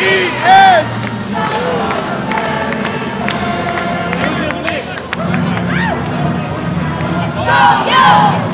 Go, yo!